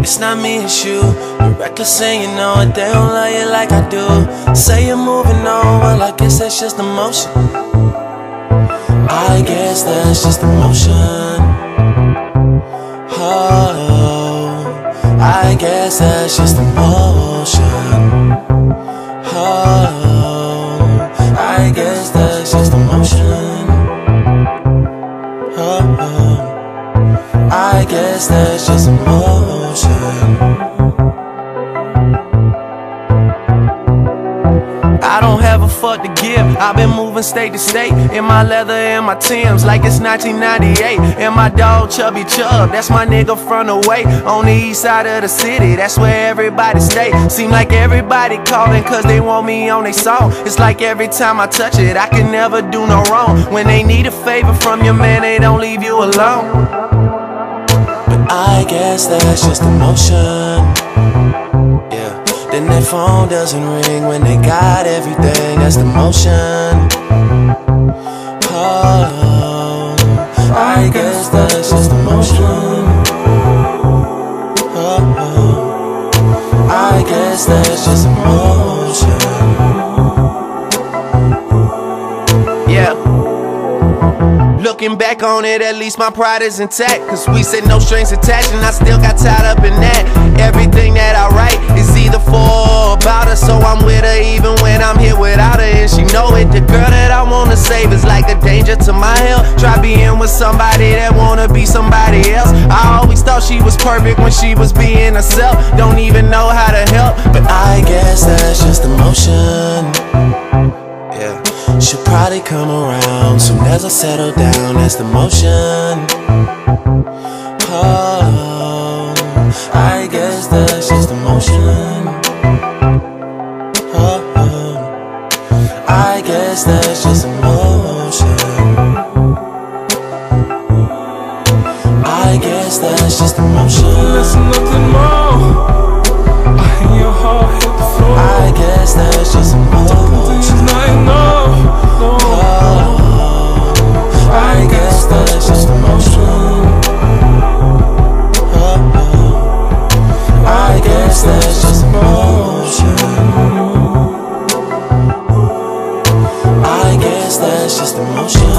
it's not me, it's you. You're reckless and you know it, they don't love you like I do. Say you're moving on, well, I guess that's just emotion. I guess that's just emotion. Oh, I guess that's just emotion. Oh, I guess that's just emotion. Oh, oh, I guess that's just emotion. I don't have a fuck to give. I've been moving state to state in my leather and my Timbs like it's 1998. And my dog Chubby Chub, that's my nigga from the way on the east side of the city. That's where everybody stay. Seem like everybody calling cause they want me on their song. It's like every time I touch it, I can never do no wrong. When they need a favor from your man, they don't leave you alone. I guess that's just emotion. Yeah. Then their phone doesn't ring when they got everything. That's the motion. Oh, I guess that's just emotion. Oh, oh. I guess that's just emotion. Looking back on it, at least my pride is intact. Cause we said no strings attached, and I still got tied up in that. Everything that I write is either for or about her, so I'm with her even when I'm here without her, and she know it. The girl that I wanna save is like a danger to my health. Try being with somebody that wanna be somebody else. I always thought she was perfect when she was being herself. Don't even know how to help, but I guess that's just emotion. Yeah. She'll probably come around Soon as I settle down, that's the motion. Oh, I guess that's just the motion. Oh, I guess that's just the motion. I guess that's just the motion. That's nothing. just emotion